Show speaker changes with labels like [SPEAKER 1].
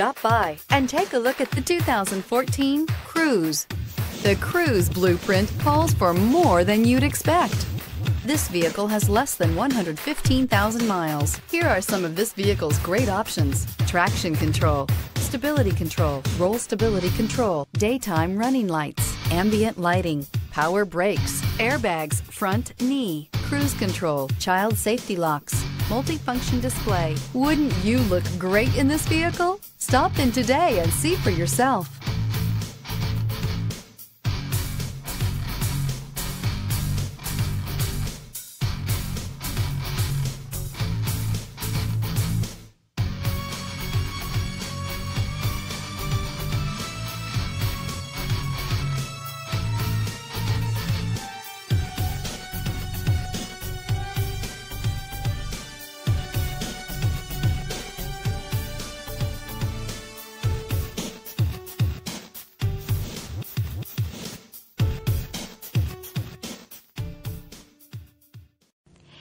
[SPEAKER 1] Stop by and take a look at the 2014 Cruze. The Cruze blueprint calls for more than you'd expect. This vehicle has less than 115,000 miles. Here are some of this vehicle's great options. Traction control, stability control, roll stability control, daytime running lights, ambient lighting, power brakes, airbags, front knee, cruise control, child safety locks, multifunction display. Wouldn't you look great in this vehicle? Stop in today and see for yourself.